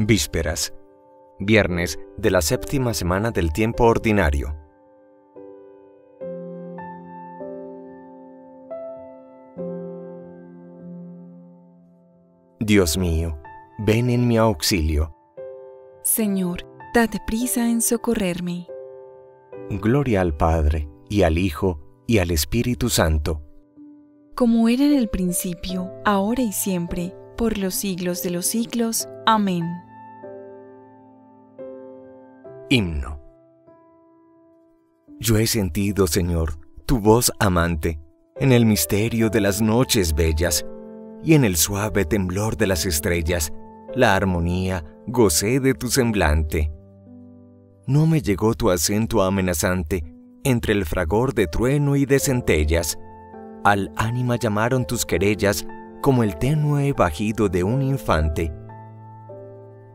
Vísperas. Viernes de la séptima semana del tiempo ordinario. Dios mío, ven en mi auxilio. Señor, date prisa en socorrerme. Gloria al Padre, y al Hijo, y al Espíritu Santo. Como era en el principio, ahora y siempre, por los siglos de los siglos. Amén. Himno. Yo he sentido, Señor, tu voz amante, en el misterio de las noches bellas, y en el suave temblor de las estrellas, la armonía gocé de tu semblante. No me llegó tu acento amenazante entre el fragor de trueno y de centellas. Al ánima llamaron tus querellas como el tenue bajido de un infante.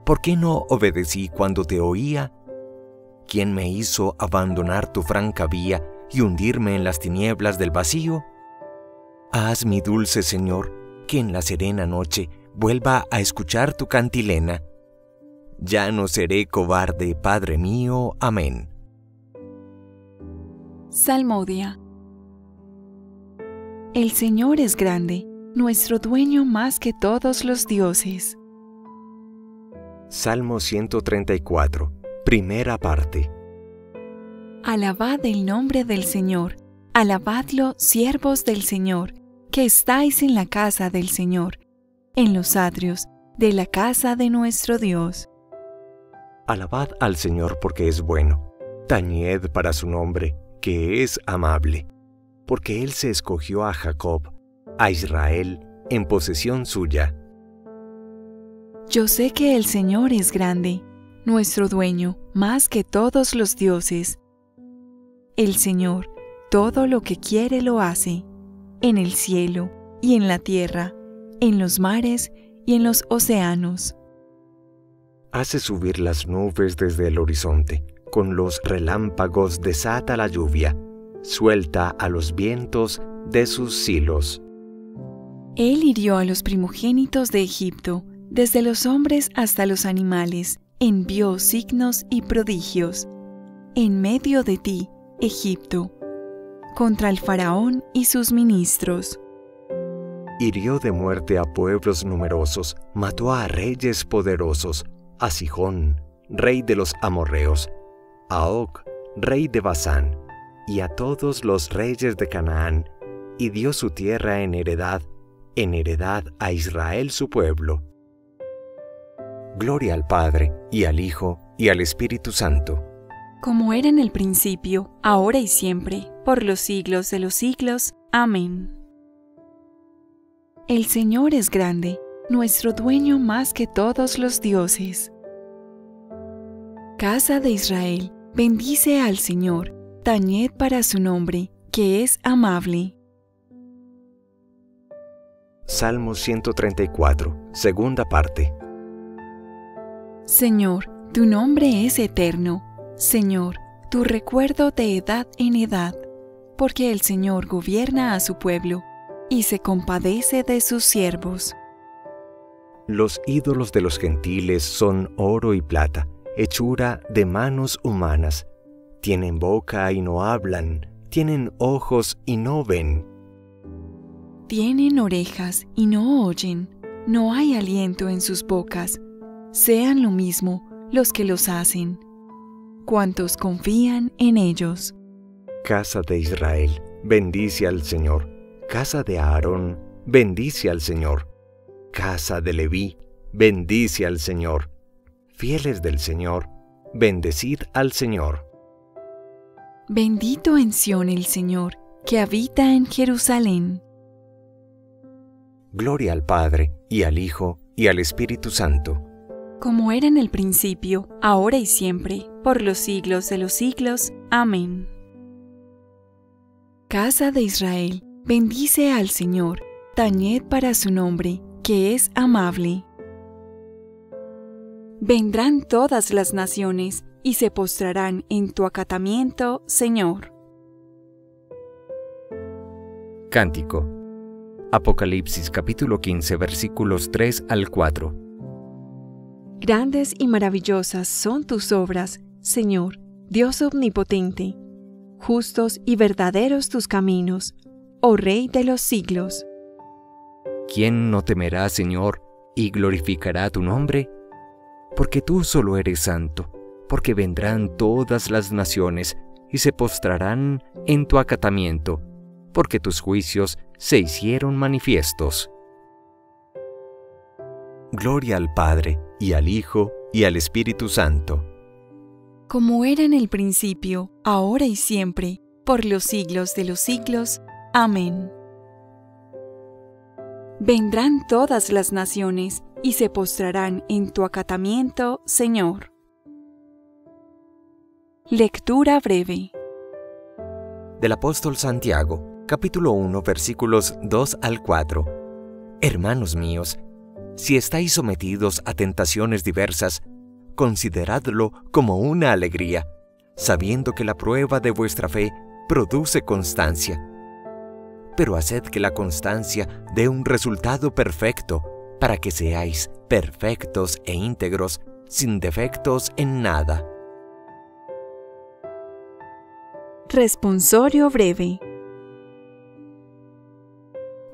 ¿Por qué no obedecí cuando te oía? ¿Quién me hizo abandonar tu franca vía y hundirme en las tinieblas del vacío? Haz, mi dulce Señor, que en la serena noche vuelva a escuchar tu cantilena. Ya no seré cobarde, Padre mío. Amén. Salmodia. El Señor es grande, nuestro dueño más que todos los dioses. Salmo 134, primera parte. Alabad el nombre del Señor, alabadlo, siervos del Señor, que estáis en la casa del Señor, en los atrios de la casa de nuestro Dios. Alabad al Señor porque es bueno, tañed para su nombre, que es amable, porque Él se escogió a Jacob, a Israel, en posesión suya. Yo sé que el Señor es grande, nuestro dueño, más que todos los dioses. El Señor, todo lo que quiere lo hace en el cielo y en la tierra, en los mares y en los océanos. Hace subir las nubes desde el horizonte, con los relámpagos desata la lluvia, suelta a los vientos de sus silos. Él hirió a los primogénitos de Egipto, desde los hombres hasta los animales, envió signos y prodigios. En medio de ti, Egipto, contra el faraón y sus ministros. Hirió de muerte a pueblos numerosos, mató a reyes poderosos, a Sijón, rey de los amorreos, a Og, rey de Basán, y a todos los reyes de Canaán, y dio su tierra en heredad, en heredad a Israel su pueblo. Gloria al Padre, y al Hijo, y al Espíritu Santo como era en el principio, ahora y siempre, por los siglos de los siglos. Amén. El Señor es grande, nuestro dueño más que todos los dioses. Casa de Israel, bendice al Señor, tañed para su nombre, que es amable. Salmo 134, segunda parte. Señor, tu nombre es eterno Señor, tu recuerdo de edad en edad, porque el Señor gobierna a su pueblo y se compadece de sus siervos. Los ídolos de los gentiles son oro y plata, hechura de manos humanas. Tienen boca y no hablan, tienen ojos y no ven. Tienen orejas y no oyen, no hay aliento en sus bocas. Sean lo mismo los que los hacen cuantos confían en ellos. Casa de Israel, bendice al Señor. Casa de Aarón, bendice al Señor. Casa de Leví, bendice al Señor. Fieles del Señor, bendecid al Señor. Bendito en Sión el Señor, que habita en Jerusalén. Gloria al Padre, y al Hijo, y al Espíritu Santo como era en el principio, ahora y siempre, por los siglos de los siglos. Amén. Casa de Israel, bendice al Señor, tañed para su nombre, que es amable. Vendrán todas las naciones y se postrarán en tu acatamiento, Señor. Cántico. Apocalipsis capítulo 15 versículos 3 al 4. Grandes y maravillosas son tus obras, Señor, Dios omnipotente. Justos y verdaderos tus caminos, oh Rey de los siglos. ¿Quién no temerá, Señor, y glorificará tu nombre? Porque tú solo eres santo, porque vendrán todas las naciones y se postrarán en tu acatamiento, porque tus juicios se hicieron manifiestos. Gloria al Padre, y al Hijo, y al Espíritu Santo. Como era en el principio, ahora y siempre, por los siglos de los siglos. Amén. Vendrán todas las naciones y se postrarán en tu acatamiento, Señor. Lectura breve del apóstol Santiago, capítulo 1, versículos 2 al 4. Hermanos míos, si estáis sometidos a tentaciones diversas, consideradlo como una alegría, sabiendo que la prueba de vuestra fe produce constancia pero haced que la constancia dé un resultado perfecto, para que seáis perfectos e íntegros, sin defectos en nada. Responsorio breve.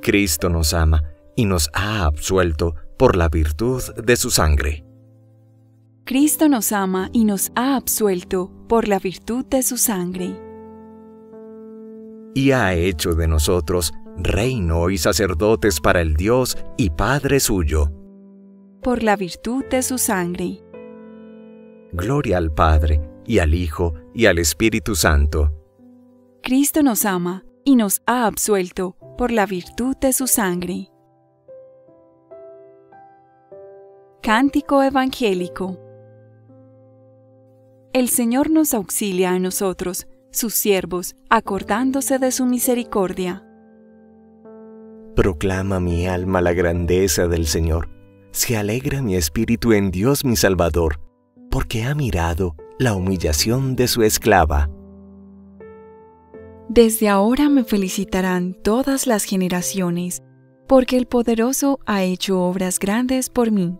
Cristo nos ama y nos ha absuelto por la virtud de su sangre. Cristo nos ama y nos ha absuelto por la virtud de su sangre y ha hecho de nosotros reino y sacerdotes para el Dios y Padre suyo. Por la virtud de su sangre. Gloria al Padre, y al Hijo, y al Espíritu Santo. Cristo nos ama y nos ha absuelto por la virtud de su sangre. Cántico Evangélico El Señor nos auxilia a nosotros sus siervos, acordándose de su misericordia. Proclama mi alma la grandeza del Señor. Se alegra mi espíritu en Dios mi Salvador, porque ha mirado la humillación de su esclava. Desde ahora me felicitarán todas las generaciones, porque el poderoso ha hecho obras grandes por mí.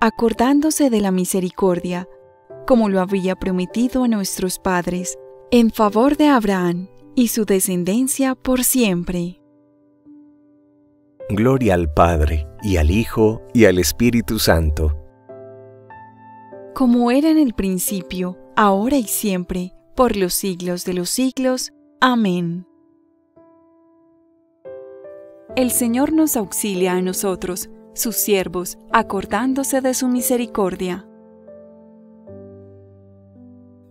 acordándose de la misericordia, como lo había prometido a nuestros padres en favor de Abraham y su descendencia por siempre. Gloria al Padre, y al Hijo, y al Espíritu Santo. Como era en el principio, ahora y siempre, por los siglos de los siglos. Amén. El Señor nos auxilia a nosotros, sus siervos, acordándose de su misericordia.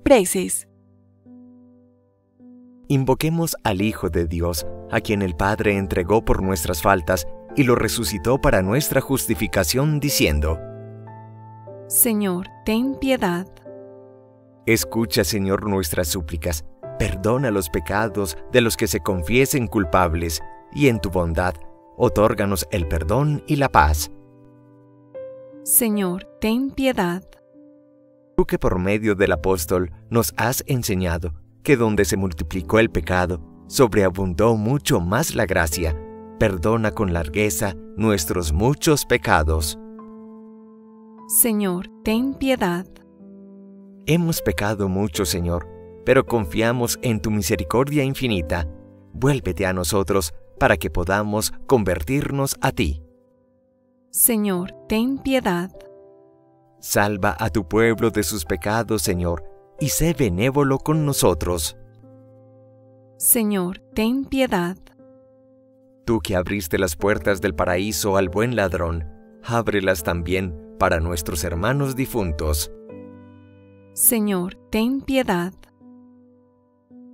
Preces Invoquemos al Hijo de Dios, a quien el Padre entregó por nuestras faltas y lo resucitó para nuestra justificación, diciendo, Señor, ten piedad. Escucha, Señor, nuestras súplicas, perdona los pecados de los que se confiesen culpables, y en tu bondad, otórganos el perdón y la paz. Señor, ten piedad. Tú que por medio del apóstol nos has enseñado que donde se multiplicó el pecado, sobreabundó mucho más la gracia. Perdona con largueza nuestros muchos pecados. Señor, ten piedad. Hemos pecado mucho, Señor, pero confiamos en tu misericordia infinita. Vuélvete a nosotros para que podamos convertirnos a ti. Señor, ten piedad. Salva a tu pueblo de sus pecados, Señor, y sé benévolo con nosotros. Señor, ten piedad. Tú que abriste las puertas del paraíso al buen ladrón, ábrelas también para nuestros hermanos difuntos. Señor, ten piedad.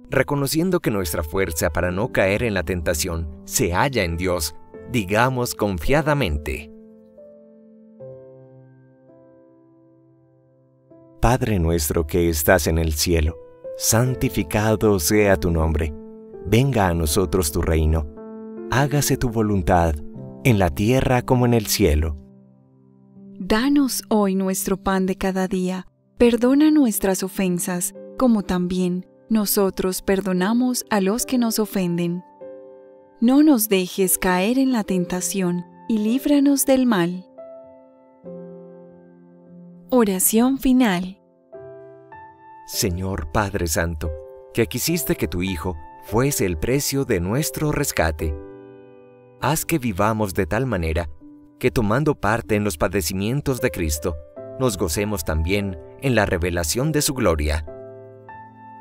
Reconociendo que nuestra fuerza para no caer en la tentación se halla en Dios, digamos confiadamente, Padre nuestro que estás en el cielo, santificado sea tu nombre. Venga a nosotros tu reino. Hágase tu voluntad, en la tierra como en el cielo. Danos hoy nuestro pan de cada día. Perdona nuestras ofensas, como también nosotros perdonamos a los que nos ofenden. No nos dejes caer en la tentación y líbranos del mal. Oración final. Señor Padre Santo, que quisiste que tu Hijo fuese el precio de nuestro rescate, haz que vivamos de tal manera que tomando parte en los padecimientos de Cristo, nos gocemos también en la revelación de su gloria.